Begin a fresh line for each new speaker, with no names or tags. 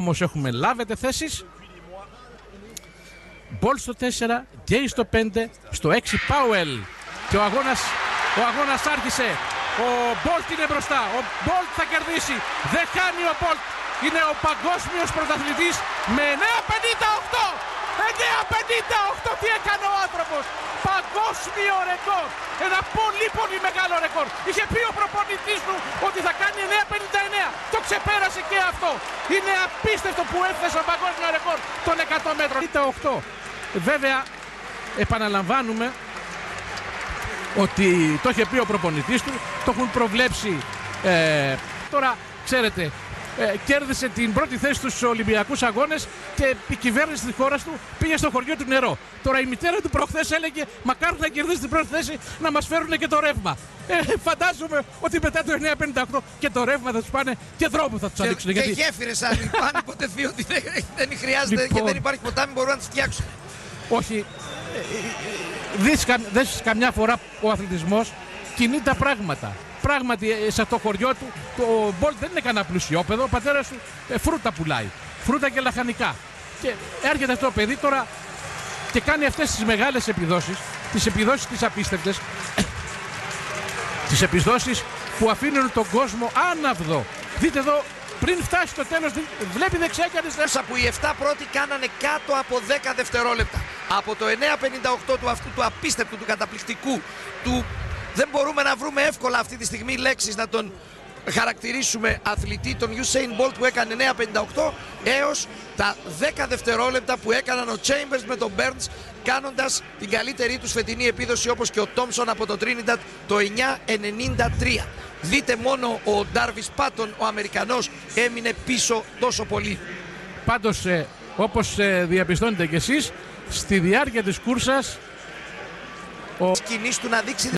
Όμως έχουμε λάβετε θέσεις. Μπολτ στο 4, Γκέι στο 5, στο 6 Πάουελ. Και ο αγώνας, ο αγώνας άρχισε. Ο Μπολτ είναι μπροστά. Ο Μπολτ θα κερδίσει. Δεν χάνει ο Μπολτ. Είναι ο παγκόσμιος πρωταθλητής με 9.58. 9.58 τι έκανε ο άνθρωπος. Παγκόσμιο ρεκόρ. Ένα πολύ πολύ μεγάλο ρεκόρ. Είχε πει ο προπονητής του ότι θα κάνει 9.59. Το ξεπέρασε και αυτό. Είναι απίστευτο που έφτασε ο παγκόσμιος ρεκόρ των 100 μέτρων. 8. Βέβαια, επαναλαμβάνουμε ότι το είχε πει ο προπονητής του, το έχουν προβλέψει. Ε, τώρα, ξέρετε, ε, κέρδισε την πρώτη θέση στους Ολυμπιακούς Αγώνες και η κυβέρνηση της χώρας του πήγε στο χωριό του νερό. Τώρα η μητέρα του προχθές έλεγε μακάρι να κερδίσει την πρώτη θέση να μας φέρουν και το ρεύμα. Ε, φαντάζομαι ότι μετά το 958 και το ρεύμα θα τους πάνε και δρόμο θα τους
Και,
ανοίξουν.
και
γιατί...
γέφυρες αν αν υποτεθεί ότι δεν, δεν χρειάζεται και
Λοιπόν.
δεν υπάρχει ποτάμι μπορούν να τις φτιάξουν.
Όχι. ε, ε, Δεις, κα- δες καμιά φορά ο αθλητισμός κινεί τα πράγματα. Πράγματι ε, σε αυτό το χωριό του το Μπολτ δεν είναι κανένα πλουσιόπεδο. Ο πατέρας του ε, φρούτα πουλάει. Φρούτα και λαχανικά. Και έρχεται αυτό το παιδί τώρα και κάνει αυτές τις μεγάλες επιδόσεις. Τις επιδόσεις τις απίστευτες. τις επιδόσεις που αφήνουν τον κόσμο άναυδο. Δείτε εδώ πριν φτάσει στο τέλος βλέπει δεξιά και αριστερά.
Μέσα που οι 7 πρώτοι κάνανε κάτω από 10 δευτερόλεπτα. Από το 9.58 του αυτού του απίστευτου, του καταπληκτικού, του δεν μπορούμε να βρούμε εύκολα αυτή τη στιγμή λέξεις να τον χαρακτηρίσουμε αθλητή, τον Usain Bolt που έκανε 9.58 έως τα 10 δευτερόλεπτα που έκαναν ο Chambers με τον Burns κάνοντας την καλύτερη τους φετινή επίδοση όπως και ο Thompson από το Trinidad το 9.93. Δείτε μόνο ο Ντάρβις Πάτον, ο Αμερικανός, έμεινε πίσω τόσο πολύ.
Πάντως, ε, όπως ε, διαπιστώνετε κι εσείς, στη διάρκεια της κούρσας ο
Κινήσει του να δείξει